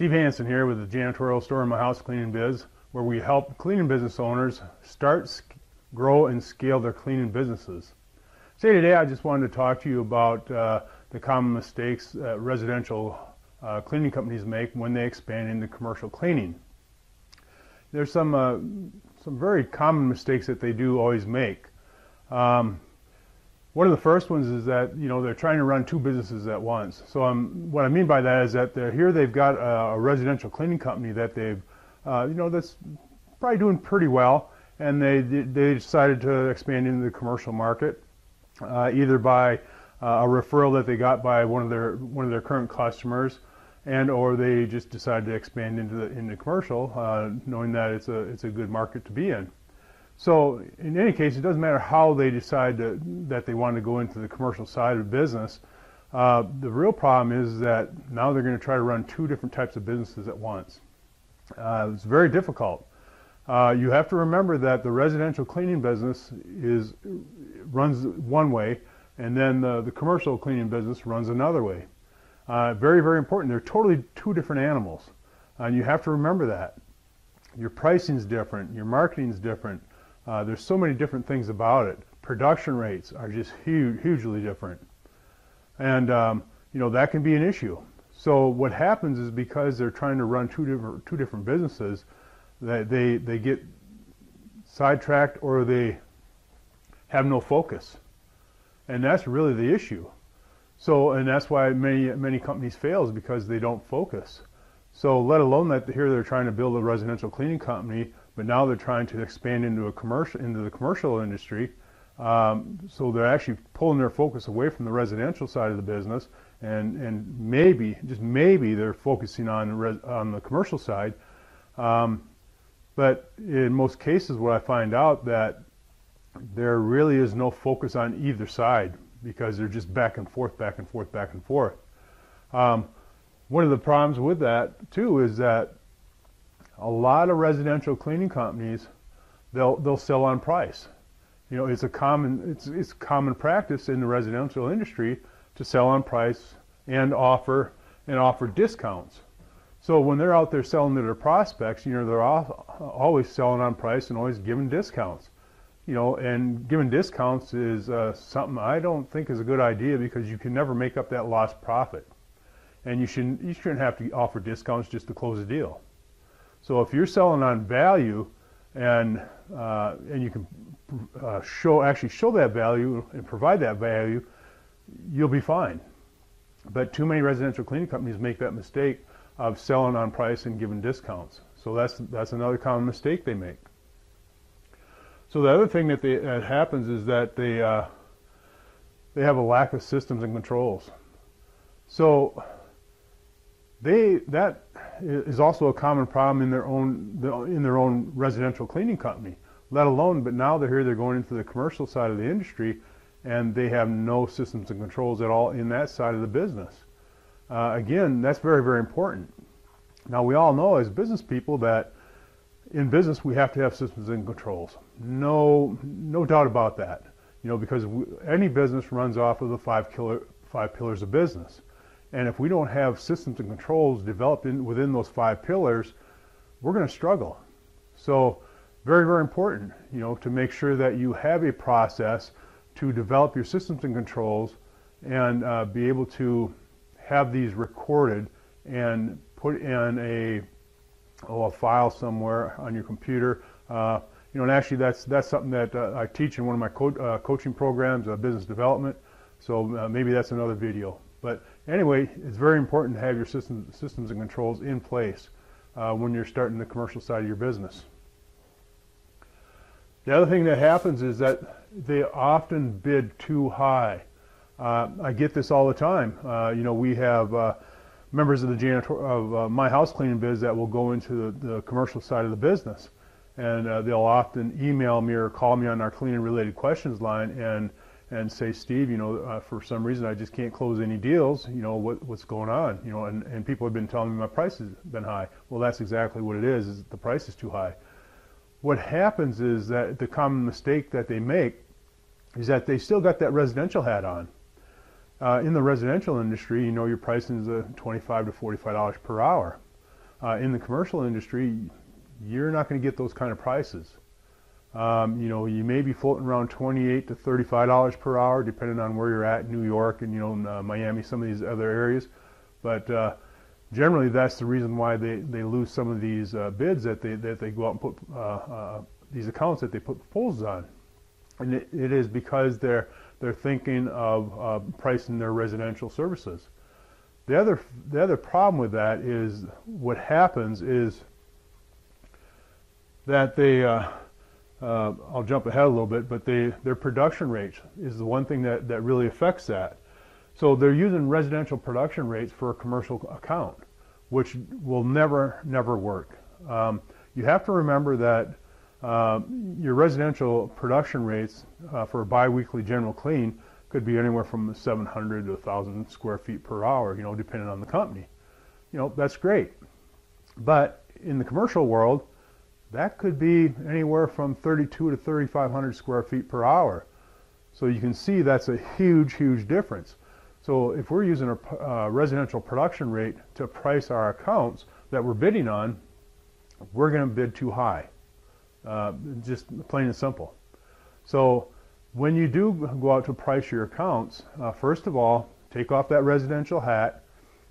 Steve Hansen here with the janitorial store in my house cleaning biz, where we help cleaning business owners start, grow, and scale their cleaning businesses. Say today I just wanted to talk to you about uh, the common mistakes residential uh, cleaning companies make when they expand into commercial cleaning. There's some uh, some very common mistakes that they do always make. Um, one of the first ones is that you know they're trying to run two businesses at once. So um, what I mean by that is that here they've got a, a, residential cleaning company that they've uh, you know that's probably doing pretty well, and they they decided to expand into the commercial market, uh, either by uh, a referral that they got by one of their one of their current customers, and or they just decided to expand into the into commercial, uh, knowing that it's a it's a good market to be in. So in any case, it doesn't matter how they decide to, that they want to go into the commercial side of business. Uh, the real problem is that now they're going to try to run two different types of businesses at once. Uh, it's very difficult. Uh, you have to remember that the residential cleaning business is runs one way, and then the, the commercial cleaning business runs another way. Uh, very, very important. They're totally two different animals, and you have to remember that. Your pricing is different. Your marketing is different. Uh, there's so many different things about it. Production rates are just huge, hugely different. And, um, you know, that can be an issue. So what happens is because they're trying to run two different, two different businesses, that they, they get sidetracked or they have no focus. And that's really the issue. So, and that's why many, many companies fail is because they don't focus. So let alone that here they're trying to build a residential cleaning company but now they're trying to expand into a commercial into the commercial industry. Um, so they're actually pulling their focus away from the residential side of the business, and and maybe just maybe they're focusing on on the commercial side. Um, but in most cases, what I find out that there really is no focus on either side because they're just back and forth, back and forth, back and forth. Um, one of the problems with that too is that a lot of residential cleaning companies, they'll they'll sell on price. You know, it's a common it's it's common practice in the residential industry to sell on price and offer and offer discounts. So when they're out there selling to their prospects, you know, they're always selling on price and always giving discounts. You know, and giving discounts is uh, something I don't think is a good idea because you can never make up that lost profit. And you shouldn't you shouldn't have to offer discounts just to close a deal. So if you're selling on value and uh, and you can uh, show actually show that value and provide that value, you'll be fine. But too many residential cleaning companies make that mistake of selling on price and giving discounts. So that's that's another common mistake they make. So the other thing that, they, that happens is that they uh, they have a lack of systems and controls. So they that is also a common problem in their own in their own residential cleaning company. Let alone, but now they're here, they're going into the commercial side of the industry, and they have no systems and controls at all in that side of the business. Uh, again, that's very very important. Now we all know as business people that in business we have to have systems and controls. No no doubt about that. You know because we, any business runs off of the five killer, five pillars of business. And if we don't have systems and controls developed in, within those five pillars, we're going to struggle. So very, very important, you know, to make sure that you have a process to develop your systems and controls and uh, be able to have these recorded and put in a, oh, a file somewhere on your computer. Uh, you know, and actually that's, that's something that uh, I teach in one of my co uh, coaching programs, uh, business development. So uh, maybe that's another video. But anyway, it's very important to have your system, systems and controls in place uh, when you're starting the commercial side of your business. The other thing that happens is that they often bid too high. Uh, I get this all the time. Uh, you know, we have uh, members of the janitor of uh, my house cleaning biz that will go into the, the commercial side of the business, and uh, they'll often email me or call me on our cleaning related questions line and and say, Steve, you know, uh, for some reason I just can't close any deals. You know, what, what's going on? You know, and, and people have been telling me my price has been high. Well, that's exactly what it is. Is the price is too high. What happens is that the common mistake that they make is that they still got that residential hat on. Uh, in the residential industry, you know, your pricing is a 25 to 45 dollars per hour. uh, in the commercial industry, you're not going to get those kind of prices. Um, you know, you may be floating around 28 to 35 dollars per hour, depending on where you're at, in New York and you know uh, Miami, some of these other areas. But uh, generally, that's the reason why they, they lose some of these uh, bids that they that they go out and put uh, uh, these accounts that they put proposals on, and it, it is because they're they're thinking of uh, pricing their residential services. The other the other problem with that is what happens is that they uh, I'll jump ahead a little bit, but they, their production rates is the one thing that, that really affects that. So they're using residential production rates for a commercial account, which will never, never work. Um, you have to remember that uh, your residential production rates uh, for a biweekly general clean could be anywhere from 700 to 1,000 square feet per hour, you know, depending on the company. You know, that's great. But in the commercial world, that could be anywhere from 32 to 3,500 square feet per hour. So you can see that's a huge, huge difference. So if we're using a uh, residential production rate to price our accounts that we're bidding on, we're going to bid too high. Uh, just plain and simple. So when you do go out to price your accounts, uh, first of all, take off that residential hat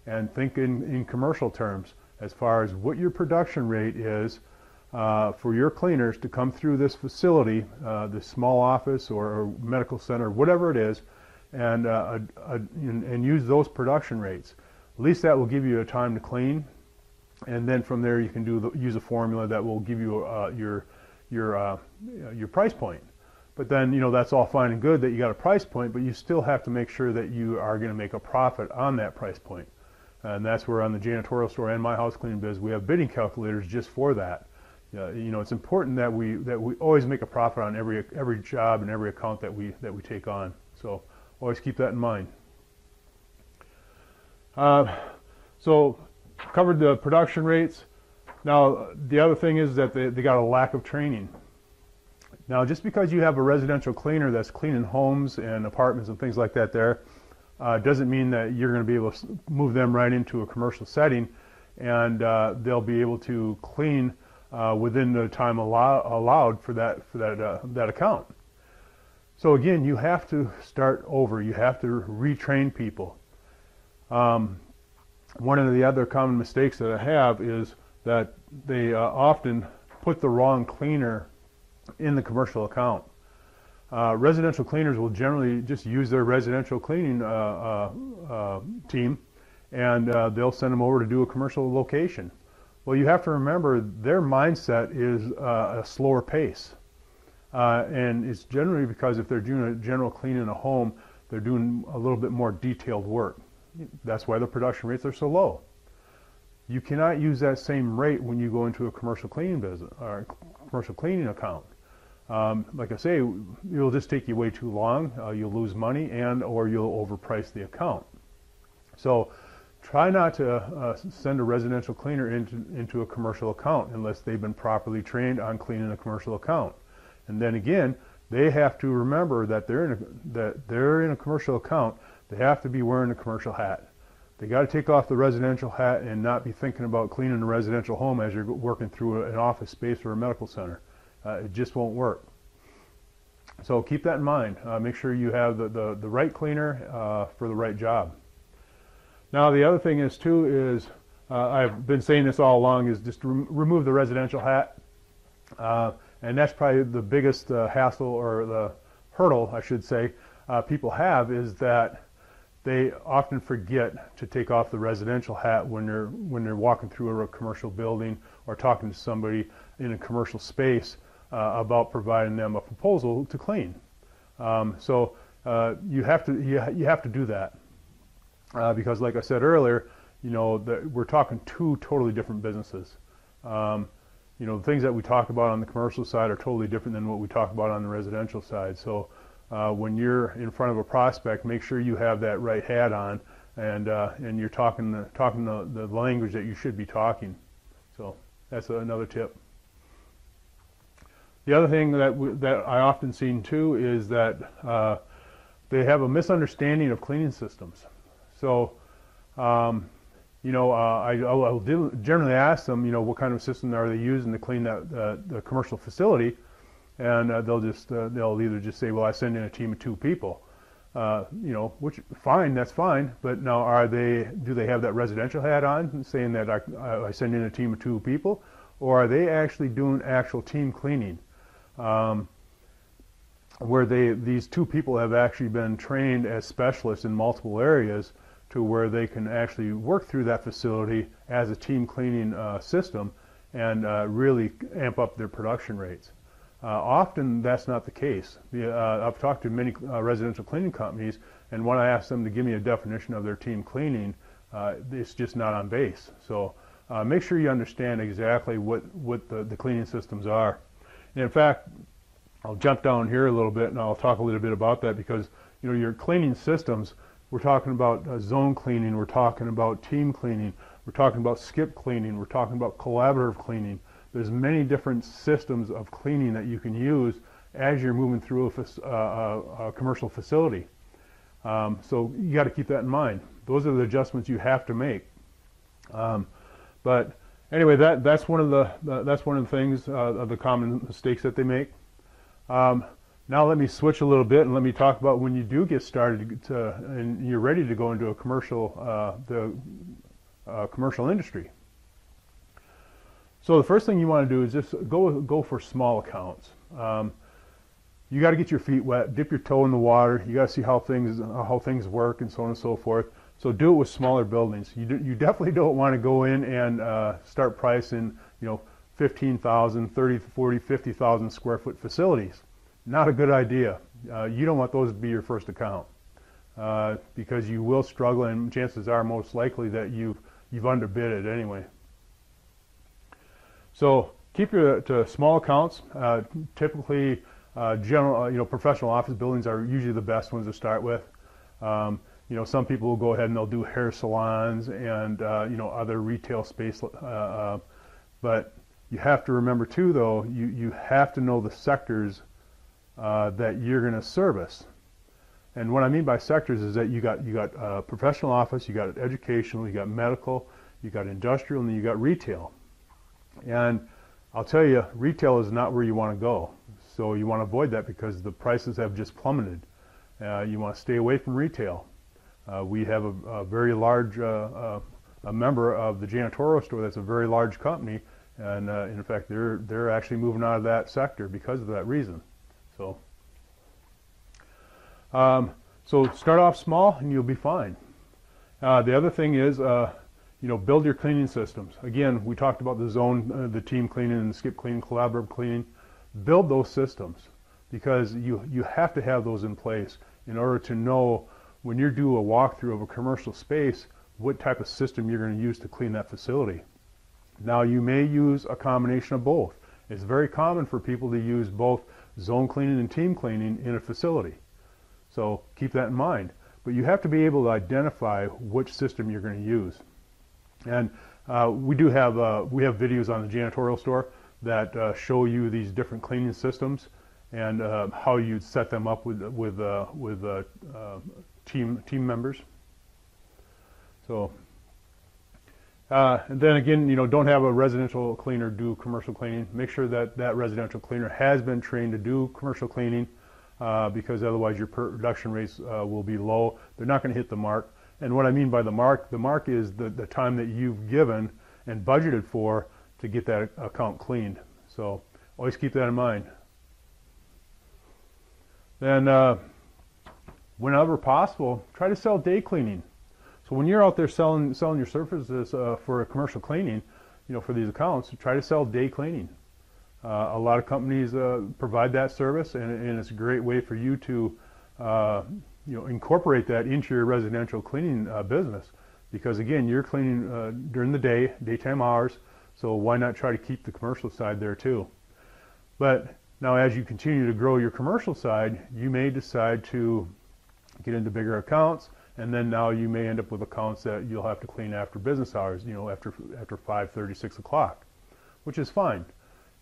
and think in, in commercial terms as far as what your production rate is uh, for your cleaners to come through this facility, uh, this small office or, or, medical center, whatever it is, and, uh, and, and, use those production rates. At least that will give you a time to clean, and then from there you can do the, use a formula that will give you uh, your your uh, your price point. But then you know that's all fine and good that you got a price point, but you still have to make sure that you are going to make a profit on that price point. And that's where on the janitorial store and my house cleaning biz we have bidding calculators just for that uh, you know, it's important that we that we always make a profit on every every job and every account that we that we take on. So always keep that in mind. Uh, so covered the production rates. Now the other thing is that they, they got a lack of training. Now just because you have a residential cleaner that's cleaning homes and apartments and things like that there, uh, doesn't mean that you're going to be able to move them right into a commercial setting and uh, they'll be able to clean uh, within the time allow, allowed for that for that uh, that account. So again, you have to start over. You have to retrain people. Um, one of the other common mistakes that I have is that they uh, often put the wrong cleaner in the commercial account. Uh, residential cleaners will generally just use their residential cleaning uh, uh, team and they'll send them over to do a commercial location. Well, you have to remember their mindset is uh, a slower pace. Uh, and it's generally because if they're doing a general clean in a home, they're doing a little bit more detailed work. That's why the production rates are so low. You cannot use that same rate when you go into a commercial cleaning business or commercial cleaning account. Um, like I say, it'll just take you way too long. Uh, you'll lose money and or you'll overprice the account. So Try not to uh, send a residential cleaner into, into a commercial account unless they've been properly trained on cleaning a commercial account. And then again, they have to remember that they're in a, that they're in a commercial account. They have to be wearing a commercial hat. They got to take off the residential hat and not be thinking about cleaning a residential home as you're working through an office space or a medical center. Uh, it just won't work. So keep that in mind. Uh, make sure you have the, the, the right cleaner uh, for the right job. Now the other thing is too is uh, I've been saying this all along is just re remove the residential hat, uh, and that's probably the biggest uh, hassle or the hurdle I should say uh, people have is that they often forget to take off the residential hat when they're when they're walking through a commercial building or talking to somebody in a commercial space uh, about providing them a proposal to clean. Um, so uh, you have to you, you have to do that uh, because like I said earlier, you know, we're talking two totally different businesses. Um, you know, the things that we talk about on the commercial side are totally different than what we talk about on the residential side. So uh, when you're in front of a prospect, make sure you have that right hat on and uh, and you're talking the, talking the, the language that you should be talking. So that's another tip. The other thing that that I often seen too is that uh, they have a misunderstanding of cleaning systems. So um, you know, uh, I, I'll, generally ask them, you know, what kind of system are they using to clean that uh, the commercial facility, and uh, they'll just uh, they'll either just say, well, I send in a team of two people, uh, you know, which fine, that's fine, but now are they do they have that residential hat on, saying that I, I send in a team of two people, or are they actually doing actual team cleaning? Um, where they these two people have actually been trained as specialists in multiple areas to where they can actually work through that facility as a team cleaning uh, system and uh, really amp up their production rates. Uh, often that's not the case. The, uh, I've talked to many uh, residential cleaning companies, and when I ask them to give me a definition of their team cleaning, uh, it's just not on base. So make sure you understand exactly what, what the, the cleaning systems are. And in fact, I'll jump down here a little bit and I'll talk a little bit about that because you know your cleaning systems we're talking about uh, zone cleaning, we're talking about team cleaning, we're talking about skip cleaning, we're talking about collaborative cleaning. There's many different systems of cleaning that you can use as you're moving through a, uh, a commercial facility. Um, so you got to keep that in mind. Those are the adjustments you have to make. Um, but anyway, that that's one of the that's one of the things uh, of the common mistakes that they make. Um, now let me switch a little bit and let me talk about when you do get started to, and you're ready to go into a commercial, uh, the uh, commercial industry. So the first thing you want to do is just go go for small accounts. Um, you got to get your feet wet, dip your toe in the water. You got to see how things how things work and so on and so forth. So do it with smaller buildings. You do, you definitely don't want to go in and uh, start pricing you know 15,000, 30, 40, 50,000 square foot facilities. Not a good idea. Uh, you don't want those to be your first account uh, because you will struggle and chances are most likely that you've, you've underbid it anyway. So keep your to small accounts. Uh, typically, uh, general, uh, you know, professional office buildings are usually the best ones to start with. Um, you know, some people will go ahead and they'll do hair salons and uh, you know other retail space, but you have to remember too, though, you, you have to know the sectors uh, that you're going to service. And what I mean by sectors is that you got you got uh, professional office, you got educational, you got medical, you got industrial, and then you got retail. And I'll tell you, retail is not where you want to go. So you want to avoid that because the prices have just plummeted. Uh, you want to stay away from retail. Uh, we have a, a very large uh, uh, a member of the janitorial store that's a very large company and uh, in fact, they're they're actually moving out of that sector because of that reason. So, um, so start off small and you'll be fine. Uh, the other thing is, uh, you know, build your cleaning systems. Again, we talked about the zone, uh, the team cleaning, and skip cleaning, collaborative cleaning. Build those systems because you you have to have those in place in order to know when you do a walkthrough of a commercial space what type of system you're going to use to clean that facility. Now you may use a combination of both. It's very common for people to use both zone cleaning and team cleaning in a facility. So keep that in mind. But you have to be able to identify which system you're going to use. And uh, we do have uh, we have videos on the janitorial store that uh, show you these different cleaning systems and uh, how you'd set them up with with uh, with uh, team team members. So uh, and then again, you know, don't have a residential cleaner do commercial cleaning. Make sure that that residential cleaner has been trained to do commercial cleaning uh, because otherwise your production rates uh, will be low. They're not going to hit the mark. And what I mean by the mark, the mark is the, the time that you've given and budgeted for to get that account cleaned. So always keep that in mind. Then uh, whenever possible, try to sell day cleaning. So when you're out there selling selling your services uh, for a commercial cleaning, you know, for these accounts, try to sell day cleaning. Uh, a lot of companies uh, provide that service, and, and, it's a great way for you to, uh, you know, incorporate that into your residential cleaning uh, business. Because again, you're cleaning uh, during the day, daytime hours, so why not try to keep the commercial side there too? But now, as you continue to grow your commercial side, you may decide to get into bigger accounts and then now you may end up with accounts that you'll have to clean after business hours, you know, after after 5:30, 6 o'clock, which is fine,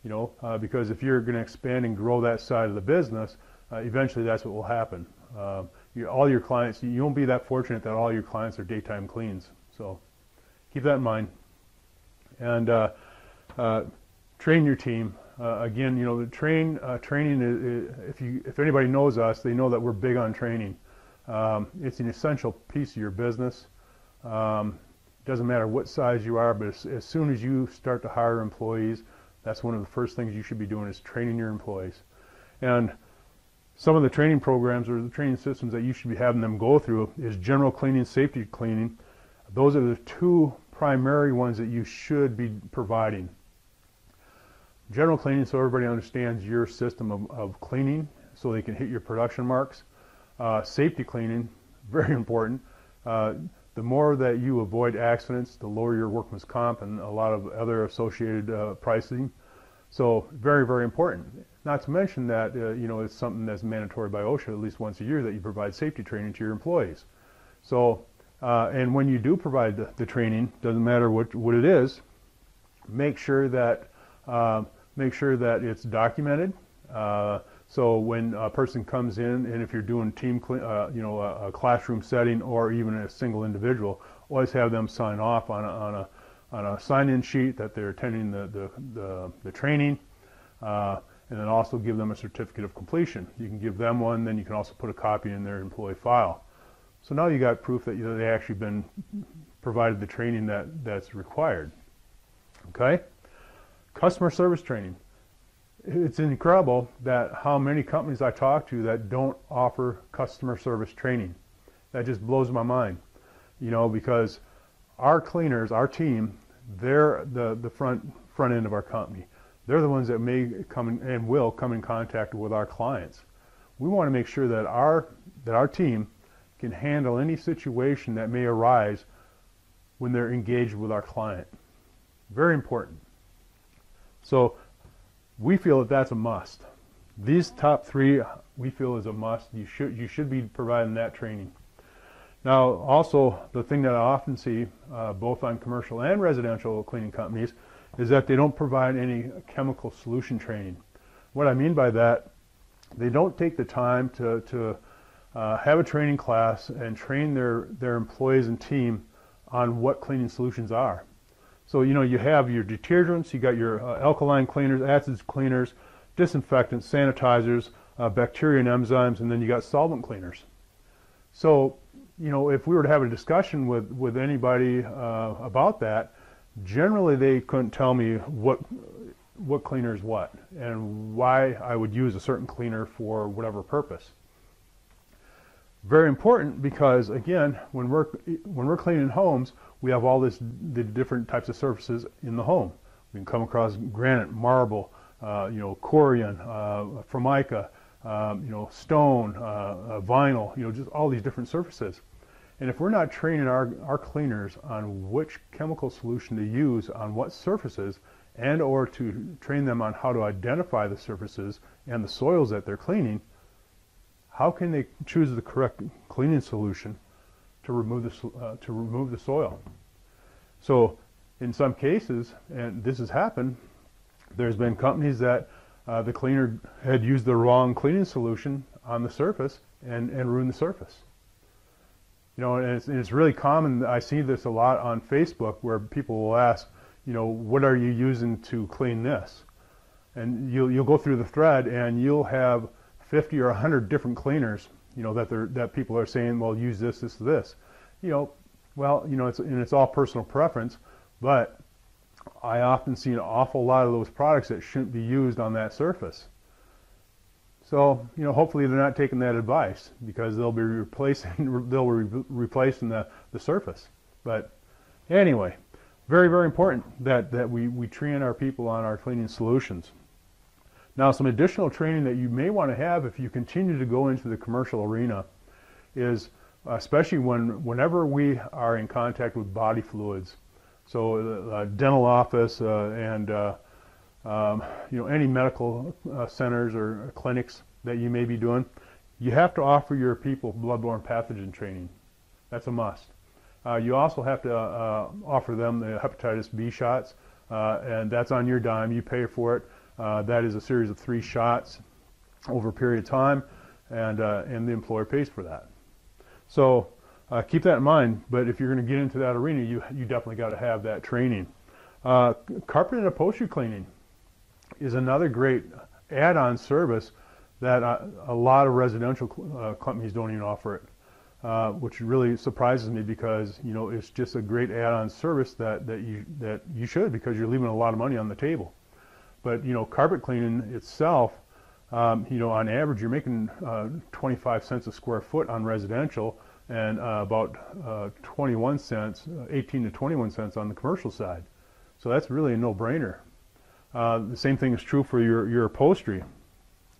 you know, uh, because if you're going to expand and grow that side of the business, uh, eventually that's what will happen. Uh, you, all your clients, you won't be that fortunate that all your clients are daytime cleans. So keep that in mind. And uh, uh, train your team. Uh, again, you know, the train training. Is, if you if anybody knows us, they know that we're big on training. Um, it's an essential piece of your business. Um, doesn't matter what size you are, but as, as, soon as you start to hire employees, that's one of the first things you should be doing is training your employees. And some of the training programs or the training systems that you should be having them go through is general cleaning, safety cleaning. Those are the two primary ones that you should be providing. General cleaning so everybody understands your system of, of cleaning so they can hit your production marks. Uh, safety cleaning, very important. Uh, the more that you avoid accidents, the lower your workman's comp and a lot of other associated uh, pricing. So very, very important. Not to mention that, uh, you know, it's something that's mandatory by OSHA at least once a year that you provide safety training to your employees. So, uh, and when you do provide the, the, training, doesn't matter what, what it is, make sure that, uh, make sure that it's documented. So when a person comes in, and if you're doing team, uh, you know, a, a, classroom setting or even a single individual, always have them sign off on a, on a, on a sign-in sheet that they're attending the, the, the, the training. Uh, and then also give them a certificate of completion. You can give them one, then you can also put a copy in their employee file. So now you got proof that you know, they actually been provided the training that, that's required. Okay? Customer service training. It's incredible that how many companies I talk to that don't offer customer service training. That just blows my mind. You know, because our cleaners, our team, they're the, the front front end of our company. They're the ones that may come in, and will come in contact with our clients. We want to make sure that our that our team can handle any situation that may arise when they're engaged with our client. Very important. So we feel that that's a must. These top three we feel is a must. You should you should be providing that training. Now, also the thing that I often see, uh, both on commercial and residential cleaning companies, is that they don't provide any chemical solution training. What I mean by that, they don't take the time to, to uh, have a training class and train their, their employees and team on what cleaning solutions are. So, you know, you have your detergents, you got your uh, alkaline cleaners, acids cleaners, disinfectants, sanitizers, uh, bacteria and enzymes, and then you got solvent cleaners. So, you know, if we were to have a discussion with, with anybody uh, about that, generally they couldn't tell me what what cleaner is what and why I would use a certain cleaner for whatever purpose. Very important because again, when we're when we're cleaning homes, we have all this the different types of surfaces in the home. We can come across granite, marble, uh, you know, corian, uh, formica, um, you know, stone, uh, uh vinyl, you know, just all these different surfaces. And if we're not training our, our cleaners on which chemical solution to use on what surfaces and or to train them on how to identify the surfaces and the soils that they're cleaning, how can they choose the correct cleaning solution to remove the, uh, to remove the soil? So in some cases, and this has happened, there's been companies that uh, the cleaner had used the wrong cleaning solution on the surface and, and ruined the surface. You know, and it's, and it's really common. I see this a lot on Facebook where people will ask, you know, what are you using to clean this? And you'll you'll go through the thread and you'll have 50 or 100 different cleaners, you know, that they're that people are saying, well, use this, this, this. You know, well, you know, it's and it's all personal preference, but I often see an awful lot of those products that shouldn't be used on that surface. So, you know, hopefully they're not taking that advice because they'll be replacing, they'll be replacing the, the surface. But anyway, very, very important that, that we, we train our people on our cleaning solutions. Now, some additional training that you may want to have if you continue to go into the commercial arena is especially when whenever we are in contact with body fluids. So, uh, dental office uh, and uh, um, you know, any medical uh, centers or clinics that you may be doing, you have to offer your people bloodborne pathogen training. That's a must. Uh, you also have to uh, offer them the hepatitis B shots, uh, and that's on your dime. You pay for it. Uh, that is a series of three shots over a period of time, and, uh, and the employer pays for that. So uh, keep that in mind. But if you're going to get into that arena, you you definitely got to have that training. Uh, carpet and upholstery cleaning is another great add-on service that uh, a lot of residential uh, companies don't even offer it. Uh, which really surprises me because you know it's just a great add-on service that that you that you should because you're leaving a lot of money on the table. But you know, carpet cleaning itself, um, you know, on average you're making uh, 25 cents a square foot on residential and uh, about uh, 21 cents, uh, 18 to 21 cents on the commercial side. So that's really a no-brainer. Uh, the same thing is true for your your upholstery,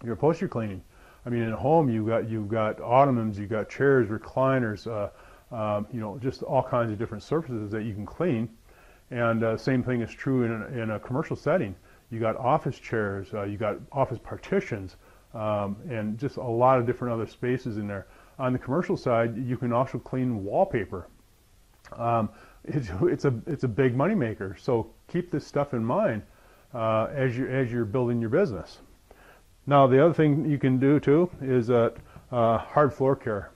your upholstery cleaning. I mean, in a home, you got you've got ottomans, you've got chairs, recliners, uh, um, you know, just all kinds of different surfaces that you can clean. And same thing is true in a, in a commercial setting. You got office chairs, uh, you got office partitions, um, and just a lot of different other spaces in there. On the commercial side, you can also clean wallpaper. Um, it's, it's a it's a big moneymaker. So keep this stuff in mind uh, as you as you're building your business. Now the other thing you can do too is uh, uh, hard floor care.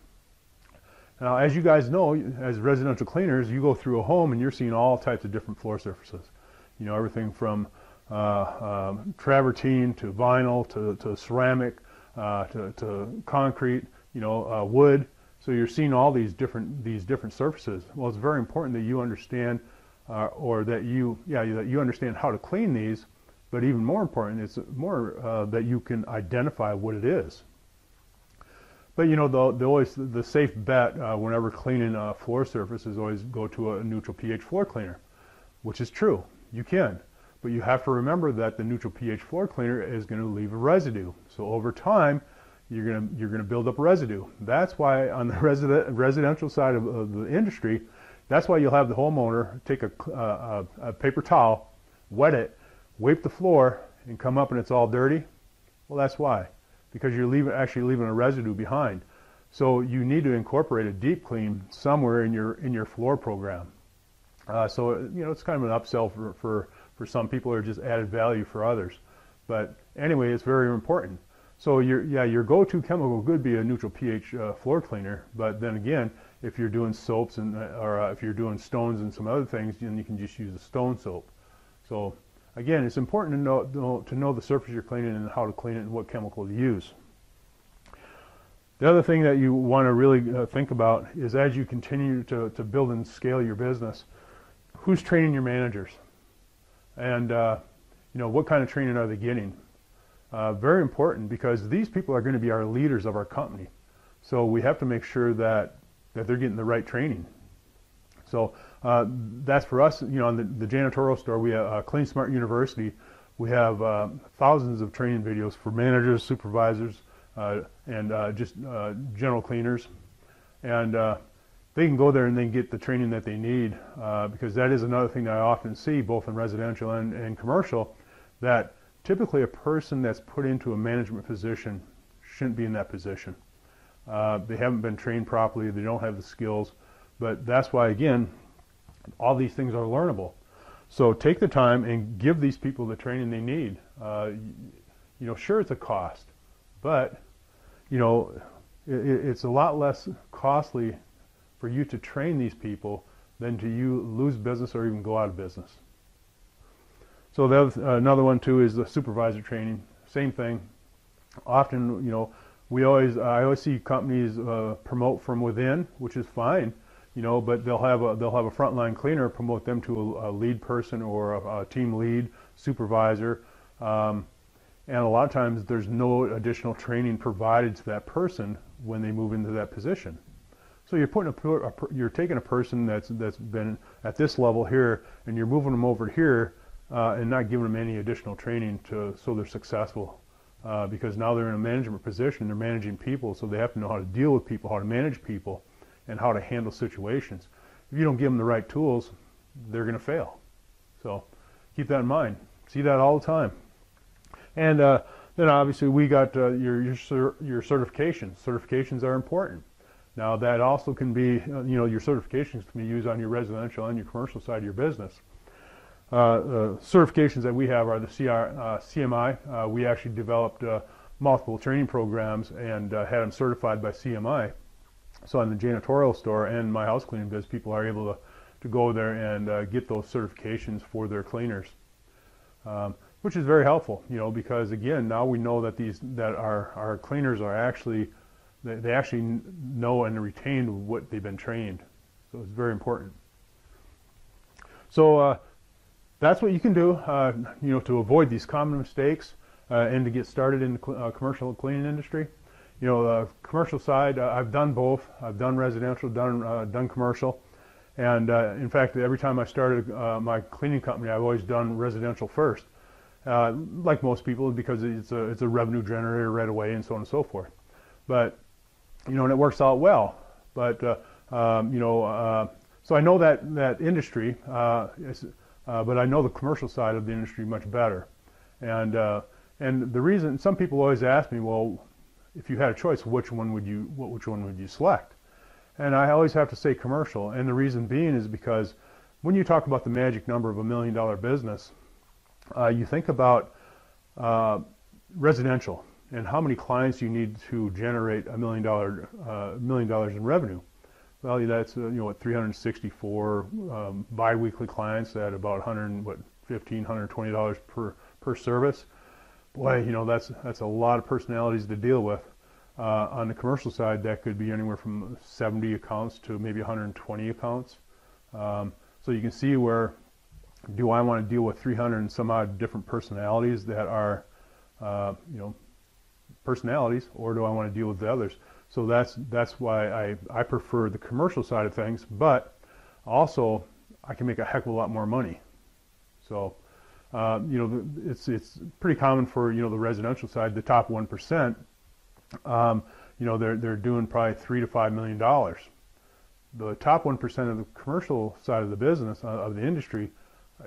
Now as you guys know, as residential cleaners, you go through a home and you're seeing all types of different floor surfaces. You know, everything from travertine to vinyl to, to ceramic uh, to, to, concrete, you know, uh, wood. So you're seeing all these different these different surfaces. Well, it's very important that you understand, uh, or that you yeah that you understand how to clean these but even more important, it's more uh, that you can identify what it is. But you know, the, the always the safe bet uh, whenever cleaning a floor surface is always go to a neutral pH floor cleaner, which is true. You can, but you have to remember that the neutral pH floor cleaner is going to leave a residue. So over time, you're going to you're going to build up residue. That's why on the resident, residential side of, of, the industry, that's why you'll have the homeowner take a, uh, a, a paper towel, wet it, wipe the floor and come up and it's all dirty, well, that's why. Because you're leaving, actually leaving a residue behind. So you need to incorporate a deep clean somewhere in your in your floor program. Uh, so you know it's kind of an upsell for, for for some people or just added value for others. But anyway, it's very important. So your yeah your go-to chemical could be a neutral pH uh, floor cleaner. But then again, if you're doing soaps and uh, or uh, if you're doing stones and some other things, then you can just use a stone soap. So Again, it's important to know, to know the surface you're cleaning and how to clean it and what chemical to use. The other thing that you want to really uh, think about is as you continue to, to build and scale your business, who's training your managers? And, uh, you know, what kind of training are they getting? Uh, very important because these people are going to be our leaders of our company. So we have to make sure that, that they're getting the right training. So uh, that's for us, you know, on the, the janitorial store, we have uh, Clean Smart University. We have uh, thousands of training videos for managers, supervisors, uh, and just general cleaners. And they can go there and then get the training that they need because that is another thing that I often see both in residential and, and commercial that typically a person that's put into a management position shouldn't be in that position. they haven't been trained properly, they don't have the skills, but that's why, again, all these things are learnable. So take the time and give these people the training they need. Uh, you know, sure, it's a cost, but you know, it, it's a lot less costly for you to train these people than to you lose business or even go out of business. So the, uh, another one too is the supervisor training. Same thing. Often, you know, we always I always see companies uh, promote from within, which is fine you know, but they'll have a they'll have a frontline cleaner promote them to a, a lead person or a, a, team lead supervisor, um, and a lot of times there's no additional training provided to that person when they move into that position. So you're putting a, a you're taking a person that's that's been at this level here, and you're moving them over here, uh, and not giving them any additional training to so they're successful. Uh, because now they're in a management position, they're managing people, so they have to know how to deal with people, how to manage people and how to handle situations. If you don't give them the right tools, they're going to fail. So keep that in mind. See that all the time. And uh, then obviously we got uh, your, your, your certifications. Certifications are important. Now that also can be, uh, you know, your certifications can be used on your residential and your commercial side of your business. Uh, the certifications that we have are the CR, uh, CMI. Uh, we actually developed multiple training programs and had them certified by CMI. So in the janitorial store and my house cleaning biz, people are able to, to go there and uh, get those certifications for their cleaners, um, which is very helpful, you know, because again, now we know that these that our, our cleaners are actually they, they actually know and retain what they've been trained. So it's very important. So uh, that's what you can do, uh, you know, to avoid these common mistakes uh, and to get started in the uh, commercial cleaning industry. You know, the commercial side, uh, I've done both. I've done residential, done uh, done commercial, and in fact, every time I started my cleaning company, I've always done residential first, like most people, because it's a it's a revenue generator right away, and so on and so forth. But you know, and it works out well. But um, you know, so I know that that industry, uh, uh, but I know the commercial side of the industry much better. And uh, and the reason some people always ask me, well, if you had a choice, which one would you which one would you select? And I always have to say commercial. And the reason being is because when you talk about the magic number of a million dollar business, uh, you think about uh, residential and how many clients do you need to generate a million dollar uh, million dollars in revenue. Well, that's uh, you know what 364 um, biweekly clients at about 100 what 15 120 dollars per per service. Boy, you know that's that's a lot of personalities to deal with. Uh, on the commercial side, that could be anywhere from 70 accounts to maybe 120 accounts. Um, so you can see where do I want to deal with 300 and some odd different personalities that are, uh, you know, personalities, or do I want to deal with the others? So that's that's why I, I prefer the commercial side of things, but also I can make a heck of a lot more money. So uh, you know it's it's pretty common for you know the residential side, the top one percent. Um, you know they're they're doing probably three to five million dollars. The top one percent of the commercial side of the business uh, of the industry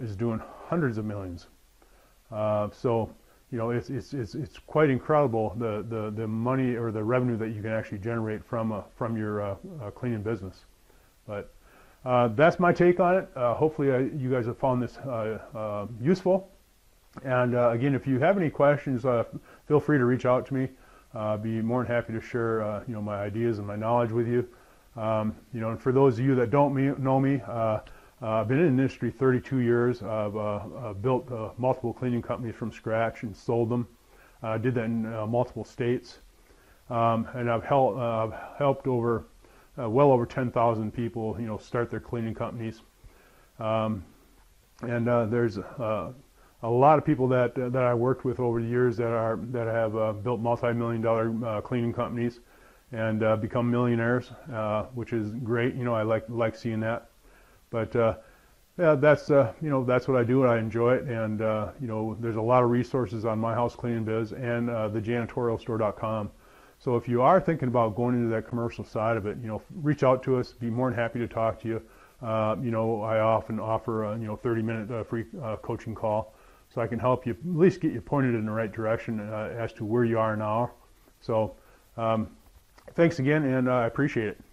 is doing hundreds of millions. Uh, so you know, it's, it's, it's, it's quite incredible the, the, the money or the revenue that you can actually generate from, uh, from your uh, uh, cleaning business. But uh, that's my take on it. Uh, hopefully you guys have found this useful. And again, if you have any questions, feel free to reach out to me. I'll be more than happy to share, you know, my ideas and my knowledge with you. Um, you know, and for those of you that don't me, know me, I've been in the industry 32 years. I've uh, uh, built multiple cleaning companies from scratch and sold them. I did that in multiple states. Um, and I've, hel- I've helped over well over 10,000 people, you know, start their cleaning companies. Um, and there's a lot of people that that I worked with over the years that are that have uh, built multi-million dollar uh, cleaning companies and uh, become millionaires, which is great. You know, I like like seeing that. But uh, yeah, that's uh, you know that's what I do and I enjoy it. And uh, you know, there's a lot of resources on my house cleaning biz and uh, the janitorialstore.com. So if you are thinking about going into that commercial side of it, you know, reach out to us. Be more than happy to talk to you. Uh, you know, I often offer a you know 30 minute uh, free uh, coaching call, so I can help you at least get you pointed in the right direction uh, as to where you are now. So, um, thanks again, and uh, I appreciate it.